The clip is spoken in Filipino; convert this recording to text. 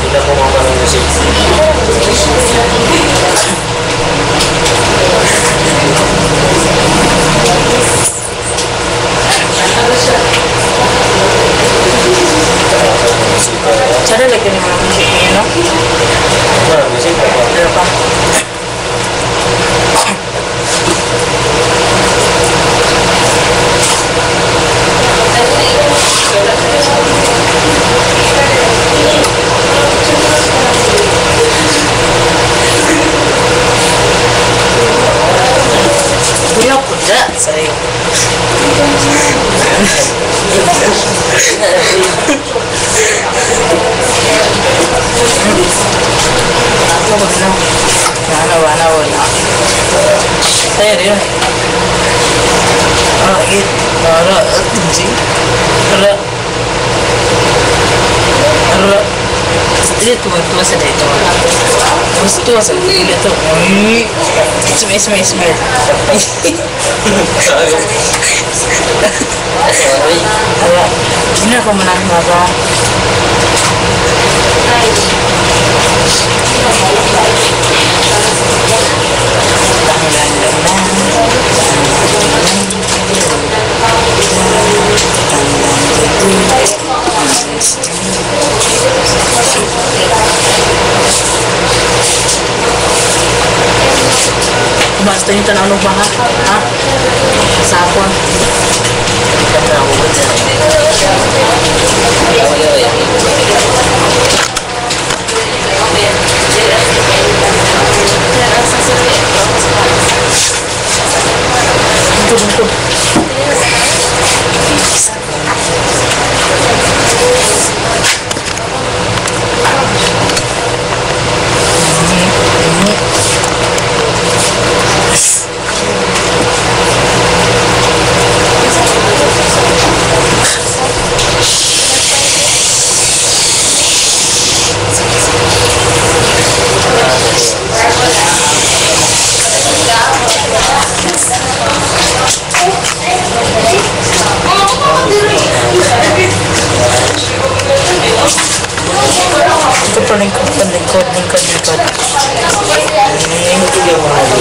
Hindi na po mga music. ada lagi nih malam musiknya no malam musik berapa berapa Beliau pun tak saya Bueno, ya lo van a volar. ¿En serio? Ay, no, no, sí. Pero... Pero... Jadi tu tu masa dah itu. Masa tu masa tu dia tu. Semai semai semai. Sorry. Sorry. Alah, kena kau menang apa? Basta yung tanaw ba ha? Ha? Sapon. Ito, lingkup lingkup lingkup lingkup lingkup ini itu dia mau apa